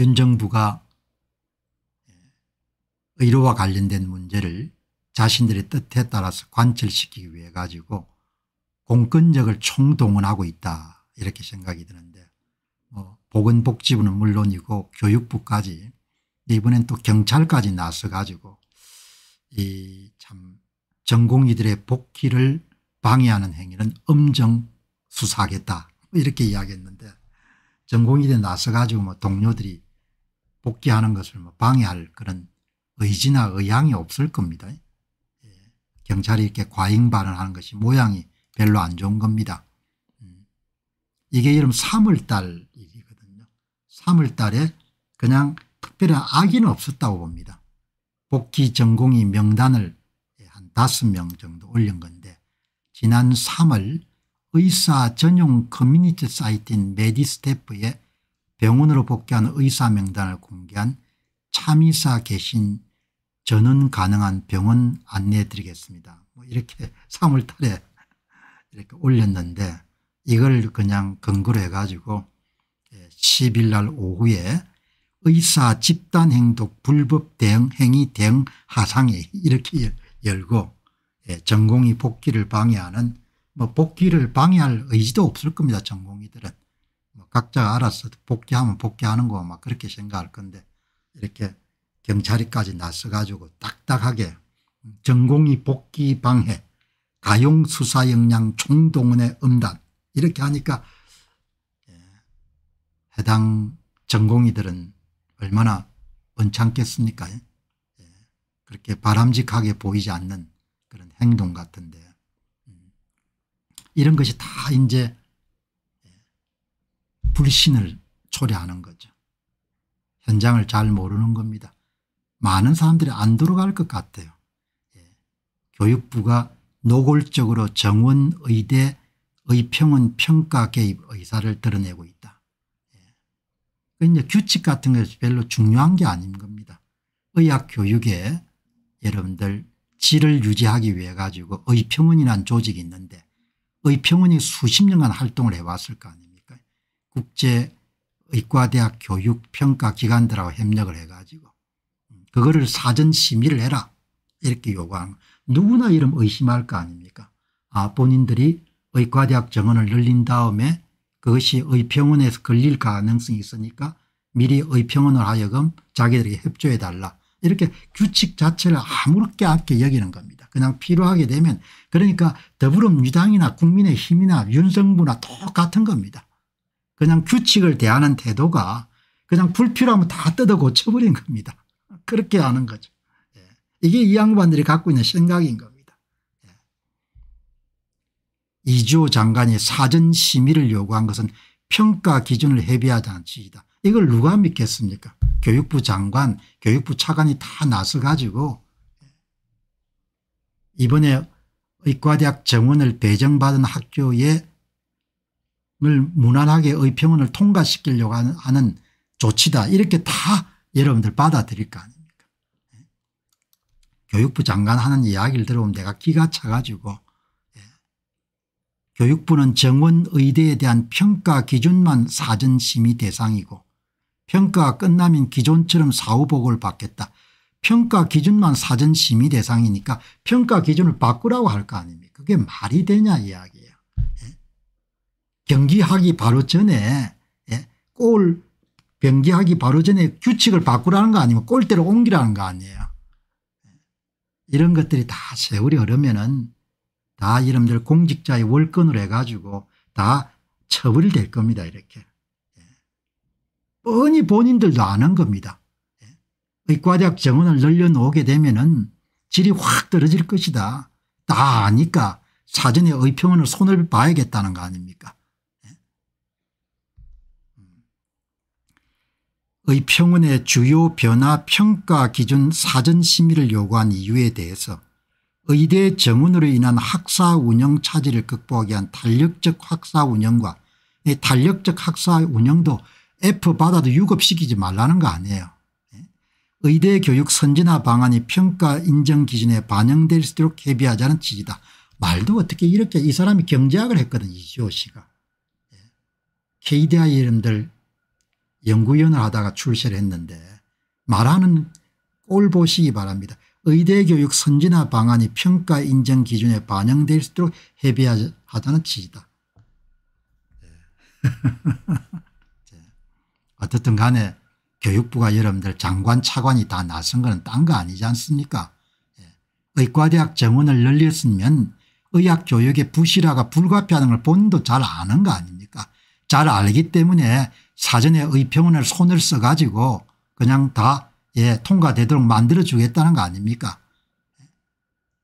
윤 정부가 의료와 관련된 문제를 자신들의 뜻에 따라서 관철시키기 위해 가지고 공권력을 총동원하고 있다. 이렇게 생각이 드는데 뭐 보건복지부는 물론이고 교육부까지 이번엔 또 경찰까지 나서 가지고 이 참 전공의들의 복귀를 방해하는 행위는 엄정 수사하겠다. 이렇게 이야기했는데 전공의들 나서 가지고 뭐 동료들이 복귀하는 것을 뭐 방해할 그런 의지나 의향이 없을 겁니다. 예. 경찰이 이렇게 과잉 반응하는 것이 모양이 별로 안 좋은 겁니다. 음. 이게 이름 3월달 일이거든요. 3월달에 그냥 특별한 악의는 없었다고 봅니다. 복귀 전공의 명단을 한 5명 정도 올린 건데 지난 3월 의사 전용 커뮤니티 사이트인 메디스태프에 병원으로 복귀하는 의사 명단을 공개한 참의사 계신 전원 가능한 병원 안내해 드리겠습니다. 뭐 이렇게 3월 달에 이렇게 올렸는데 이걸 그냥 근거로 해가지고 10일 날 오후에 의사 집단 행동 불법 대응 행위 대응 하상회 이렇게 열고 예, 전공의 복귀를 방해하는 뭐 복귀를 방해할 의지도 없을 겁니다. 전공의들은 뭐 각자가 알아서 복귀하면 복귀하는 거 막 그렇게 생각할 건데 이렇게 경찰이까지 나서 가지고 딱딱하게 전공의 복귀 방해 가용 수사 역량 총동원의 음단 이렇게 하니까 예, 해당 전공의들은 얼마나 언짢겠습니까 예. 그렇게 바람직하게 보이지 않는 그런 행동 같은데 음. 이런 것이 다 이제 예, 불신을 초래하는 거죠. 현장을 잘 모르는 겁니다. 많은 사람들이 안 들어갈 것 같아요. 예. 교육부가 노골적으로 정원 의대 의평원 평가 개입 의사를 드러내고 있다. 예. 이제 규칙 같은 것이 별로 중요한 게 아닌 겁니다. 의학 교육에 여러분들 질을 유지하기 위해 가지고 의평원이라는 조직이 있는데 의평원이 수십 년간 활동을 해왔을 거 아닙니까 국제의과대학 교육평가기관들하고 협력을 해가지고 그거를 사전 심의를 해라 이렇게 요구하는 누구나 이름 의심할 거 아닙니까 아 본인들이 의과대학 정원을 늘린 다음에 그것이 의평원에서 걸릴 가능성이 있으니까 미리 의평원을 하여금 자기들에게 협조해 달라 이렇게 규칙 자체를 아무렇게 않게 여기는 겁니다. 그냥 필요하게 되면 그러니까 더불어민주당이나 국민의힘이나 윤석부나 똑같은 겁니다. 그냥 규칙을 대하는 태도가 그냥 불필요하면 다 뜯어 고쳐버린 겁니다. 그렇게 하는 거죠. 예. 이게 이 양반들이 갖고 있는 생각인 겁니다. 예. 이주호 장관이 사전 심의를 요구한 것은 평가 기준을 해비하자는 취지다. 이걸 누가 믿겠습니까 교육부 장관 교육부 차관이 다 나서 가지고 이번에 의과대학 정원을 배정받은 학교에 을 무난하게 의평원을 통과시키려고 하는 조치다 이렇게 다 여러분들 받아들일 거 아닙니까 교육부 장관 하는 이야기를 들어보면 내가 기가 차가지고 예. 교육부는 정원 의대에 대한 평가 기준만 사전심의 대상이고 평가가 끝나면 기존처럼 사후보고를 받겠다. 평가 기준만 사전 심의 대상이니까 평가 기준을 바꾸라고 할 거 아닙니까 그게 말이 되냐 이야기예요. 예? 경기하기 바로 전에 예? 골 경기하기 바로 전에 규칙을 바꾸라는 거 아니면 골대로 옮기라는 거 아니에요. 예? 이런 것들이 다 세월이 흐르면은 다 이름들 공직자의 월권으로 해가지고 다 처벌될 겁니다 이렇게. 뻔히 본인들도 아는 겁니다. 예. 의과대학 정원을 늘려놓게 되면 질이 확 떨어질 것이다. 다 아니까 사전에 의평원을 손을 봐야겠다는 거 아닙니까 예. 음. 의 평원의 주요 변화 평가 기준 사전 심의를 요구한 이유에 대해서 의대 정원으로 인한 학사 운영 차질을 극복하기 위한 탄력적 학사 운영과 탄력적 학사 운영도 F 받아도 유급시키지 말라는 거 아니에요. 예? 의대 교육 선진화 방안이 평가 인정 기준에 반영될 수 있도록 협의하자는 취지다. 말도 어떻게 이렇게 이 사람이 경제학을 했거든 이지호 씨가. 예? KDI 이름들 연구위원을 하다가 출세를 했는데 말하는 꼴 보시기 바랍니다. 의대교육 선진화 방안이 평가 인정 기준에 반영될 수 있도록 협의하자는 취지다. 어떻든 간에 교육부가 여러분들 장관 차관이 다 나선 거는 딴거 아니지 않습니까 예. 의과대학 정원을 늘렸으면 의학교육의 부실화가 불가피하는 걸 본인도 잘 아는 거 아닙니까 잘 알기 때문에 사전에 의평원을 손을 써가지고 그냥 다 예, 통과되도록 만들어주겠다는 거 아닙니까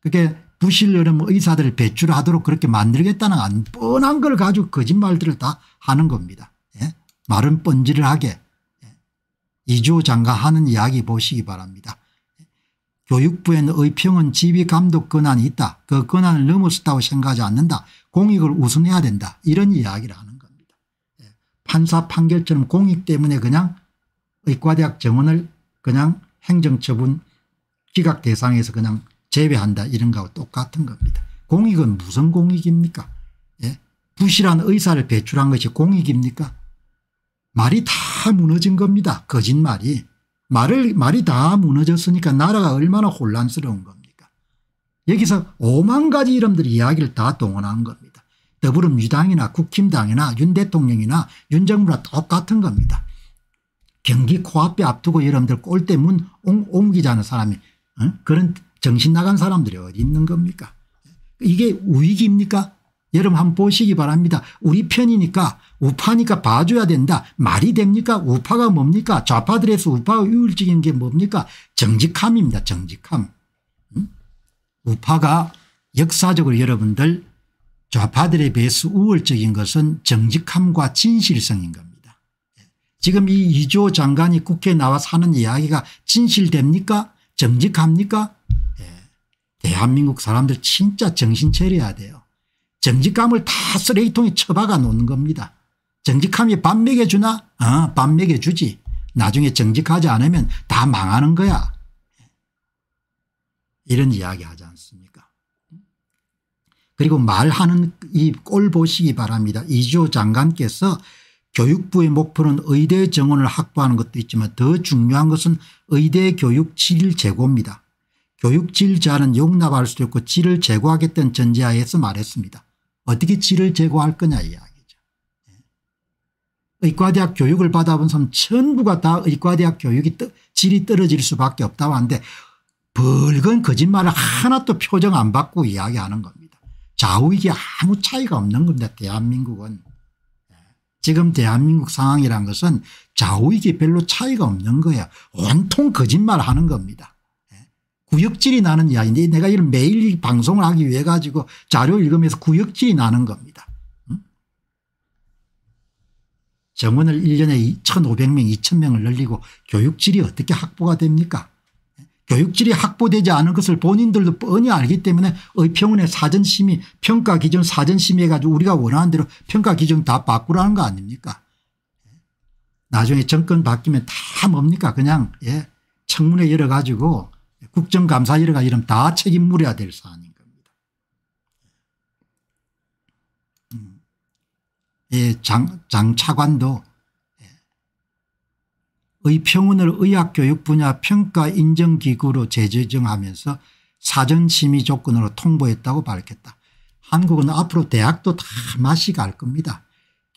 그게 부실 여름 의사들을 배출하도록 그렇게 만들겠다는 안 뻔한 걸 가지고 거짓말들을 다 하는 겁니다. 예? 말은 뻔질을 예. 이주호 장관 하는 이야기 보시기 바랍니다. 교육부에는 의평은 지휘감독 권한이 있다. 그 권한을 넘어섰다고 생각하지 않는다. 공익을 우선해야 된다. 이런 이야기를 하는. 예. 판사 판결처럼 공익 때문에 그냥 의과대학 정원을 그냥 행정처분 기각 대상에서 그냥 제외한다 이런 거하고 똑같은 겁니다. 공익은 무슨 공익입니까 예? 부실한 의사를 배출한 것이 공익입니까 말이 다 무너진 겁니다. 거짓말이. 말을, 말이 다 무너졌으니까 나라가 얼마나 혼란스러운 겁니까 여기서 오만 가지 이름들이 이야기를 다 동원한 겁니다. 더불어민주당이나 국힘당이나 윤 대통령이나 윤 정부나 똑같은 겁니다. 경기 코앞에 앞두고 여러분들 꼴대 문 옮기자는 사람이 어? 그런 정신 나간 사람들이 어디 있는 겁니까 이게 우익입니까 여러분 한번 보시기 바랍니다. 우리 편이니까 우파니까 봐줘야 된다. 말이 됩니까 우파가 뭡니까 좌파들에서 우파가 우울적인 게 뭡니까 정직함입니다. 정직함. 우파가 역사적으로 여러분들 좌파들에 비해서 우월적인 것은 정직함과 진실성인 겁니다. 지금 이 이조 장관이 국회에 나와서 하는 이야기가 진실됩니까 정직합니까 대한민국 사람들 진짜 정신 차려야 돼요. 정직감을 다 쓰레기통에 처박아 놓는 겁니다. 정직함이 밥 먹여주나? 어, 밥 먹여주지. 나중에 정직하지 않으면 다 망하는 거야. 이런 이야기 하지 않습니까 그리고 말하는 이 꼴 보시기 바랍니다. 이조 장관께서 교육부의 목표는 의대 정원을 확보하는 것도 있지만 더 중요한 것은 의대 교육 질 제고입니다. 교육질 제한은 용납할 수도 있고 질을 제고하겠다는 전제하에서 말했습니다. 어떻게 질을 제고할 거냐 이야기죠. 예. 의과대학 교육을 받아본 사람 전부가 다 의과대학 교육이 떠, 질이 떨어질 수밖에 없다고 하는데 벌건 거짓말을 하나도 표정 안 받고 이야기하는 겁니다. 좌우익이 아무 차이가 없는 겁니다. 대한민국은. 예. 지금 대한민국 상황이란 것은 좌우익이 별로 차이가 없는 거예요. 온통 거짓말 하는 겁니다. 구역질이 나는 이야기인데 내가 이런 매일 방송을 하기 위해 가지고 자료 읽으면서 구역질이 나는 겁니다. 정원을 1년에 1500명 2000명을 늘리고 교육질이 어떻게 확보가 됩니까 교육질이 확보되지 않은 것을 본인들도 뻔히 알기 때문에 의평원의 사전심의 평가 기준 사전심의 가지고 우리가 원하는 대로 평가 기준 다 바꾸라는 거 아닙니까 나중에 정권 바뀌면 다 뭡니까 그냥 예 청문회 열어가지고 국정감사 이래가 이름 다 책임 물어야 될 사안인 겁니다. 음. 예, 장, 장 차관도 예. 의평원을 의학교육 분야 평가 인정기구로 재지정하면서 사전심의 조건으로 통보했다고 밝혔다. 한국은 앞으로 대학도 다 맛이 갈 겁니다.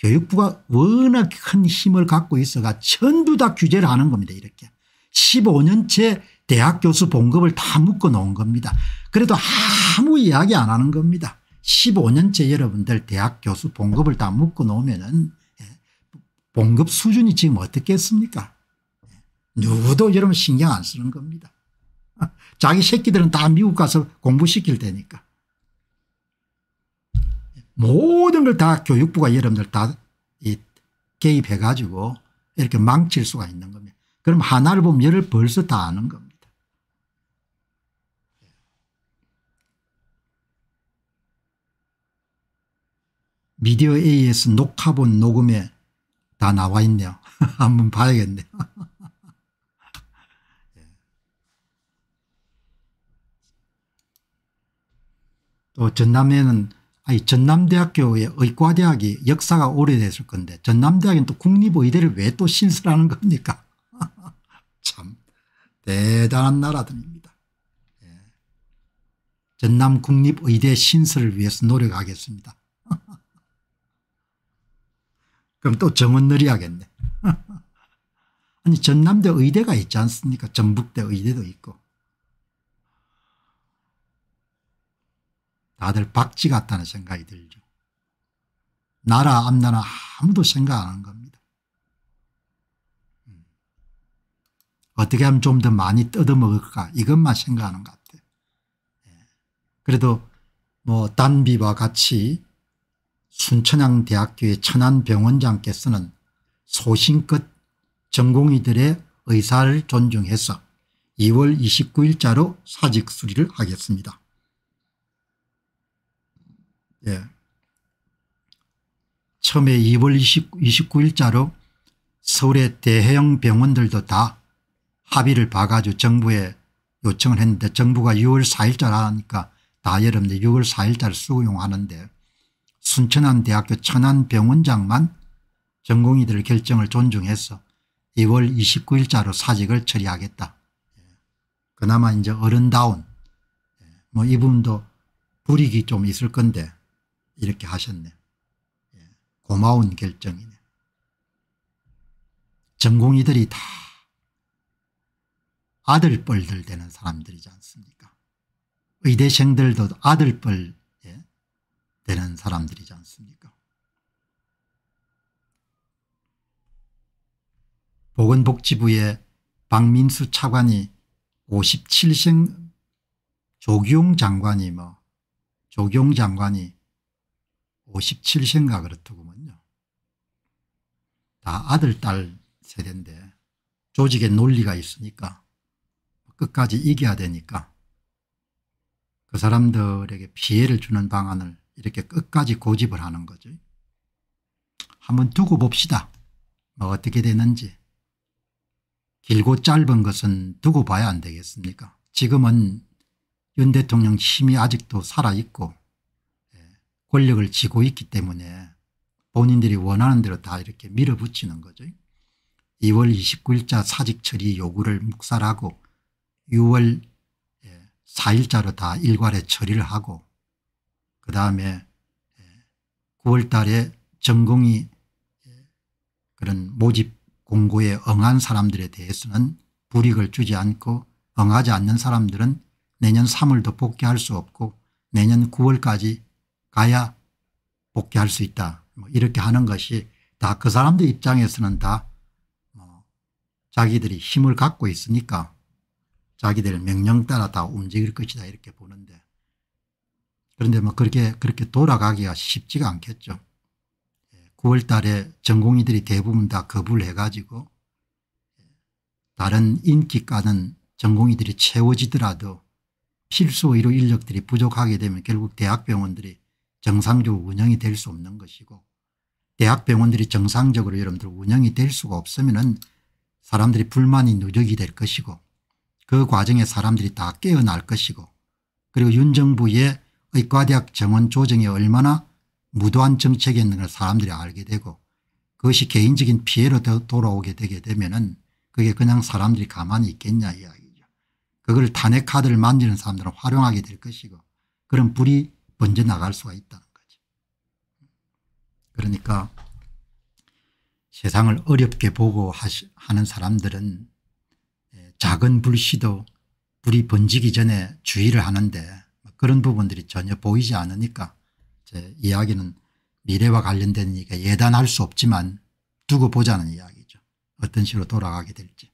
교육부가 워낙 큰 힘을 갖고 있어가 전부 다 규제를 하는 겁니다. 이렇게 15년째 대학 교수 봉급을 다 묶어 놓은 겁니다. 그래도 아무 이야기 안 하는 겁니다. 15년째 여러분들 대학 교수 봉급을 다 묶어 놓으면 예, 봉급 수준이 지금 어떻겠습니까 예, 누구도 여러분 신경 안 쓰는 겁니다. 자기 새끼들은 다 미국 가서 공부시킬 테니까. 모든 걸 다 교육부가 여러분들 다 개입해 가지고 이렇게 망칠 수가 있는 겁니다. 그럼 하나를 보면 열을 벌써 다 아는 겁니다. 미디어 AS 녹화본 녹음에 다 나와 있네요. 한번 봐야겠네요. 또 전남에는 아니 전남대학교의 의과대학이 역사가 오래됐을 건데 전남대학은 또 국립의대를 왜 또 신설하는 겁니까 참 대단한 나라들입니다. 예. 전남 국립의대 신설을 위해서 노력하겠습니다. 그럼 또 정원 늘이야겠네. 아니 전남대 의대가 있지 않습니까 전북대 의대도 있고 다들 박쥐 같다는 생각이 들죠. 나라 앞나라 아무도 생각 안 하는 겁니다. 음. 어떻게 하면 좀 더 많이 뜯어먹을까 이것만 생각하는 것 같아요. 예. 그래도 뭐 단비와 같이 순천향대학교의 천안병원장께서는 소신껏 전공의들의 의사를 존중해서 2월 29일자로 사직 수리를 하겠습니다. 예. 처음에 2월 20, 29일자로 서울의 대형 병원들도 다 합의를 봐가지고 정부에 요청을 했는데 정부가 6월 4일자라 하니까 다 여러분들 6월 4일자를 수용하는데 순천안대학교 천안병원장만 전공의들 결정을 존중해서 2월 29일자로 사직을 처리하겠다. 예. 그나마 이제 어른다운 예. 뭐 이분도 불이익이 좀 있을 건데 이렇게 하셨네. 예. 고마운 결정이네. 전공의들이 다 아들뻘들 되는 사람들이지 않습니까 의대생들도 아들뻘 되는 사람들이지 않습니까 보건복지부의 박민수 차관이 57생 조기용 장관이 뭐 조경 장관이 57세인가 그렇더구먼요. 다 아들 딸 세대인데 조직의 논리가 있으니까 끝까지 이겨야 되니까 그 사람들에게 피해를 주는 방안을 이렇게 끝까지 고집을 하는 거죠. 한번 두고 봅시다. 뭐 어떻게 되는지. 길고 짧은 것은 두고 봐야 안 되겠습니까 지금은 윤 대통령 힘이 아직도 살아있고 예, 권력을 쥐고 있기 때문에 본인들이 원하는 대로 다 이렇게 밀어붙이는 거죠. 2월 29일자 사직 처리 요구를 묵살하고 6월 4일자로 예, 다 일괄에 처리를 하고 그 다음에 9월 예, 달에 전공이 그런 모집 공고에 응한 사람들에 대해서는 불이익을 주지 않고 응하지 않는 사람들은 내년 3월도 복귀할 수 없고 내년 9월까지 가야 복귀할 수 있다. 뭐 이렇게 하는 것이 다 그 사람들 입장에서는 다 뭐 자기들이 힘을 갖고 있으니까 자기들 명령 따라 다 움직일 것이다 이렇게 보는데 그런데 뭐 그렇게 그렇게 돌아가기가 쉽지가 않겠죠. 9월 달에 전공의들이 대부분 다 거부를 해가지고 다른 인기가는 전공의들이 채워지더라도 필수 의료 인력들이 부족하게 되면 결국 대학병원들이 정상적으로 운영이 될 수 없는 것이고 대학병원들이 정상적으로 여러분들 운영이 될 수가 없으면 은 사람들이 불만이 누적이 될 것이고 그 과정에 사람들이 다 깨어날 것이고 그리고 윤 정부의 의과대학 정원 조정이 얼마나 무도한 정책이었는 걸 사람들이 알게 되고 그것이 개인적인 피해로 돌아오게 되게 되면 은 그게 그냥 사람들이 가만히 있겠냐 이야기죠. 그걸 탄핵 카드를 만지는 사람들은 활용하게 될 것이고 그런 불이 번져 나갈 수가 있다는 거죠. 그러니까 세상을 어렵게 보고 하시, 하는 사람들은 예, 작은 불씨도 불이 번지기 전에 주의를 하는데 그런 부분들이 전혀 보이지 않으니까 제 이야기는 미래와 관련된 얘기가 예단할 수 없지만 두고 보자는 이야기죠. 어떤 식으로 돌아가게 될지.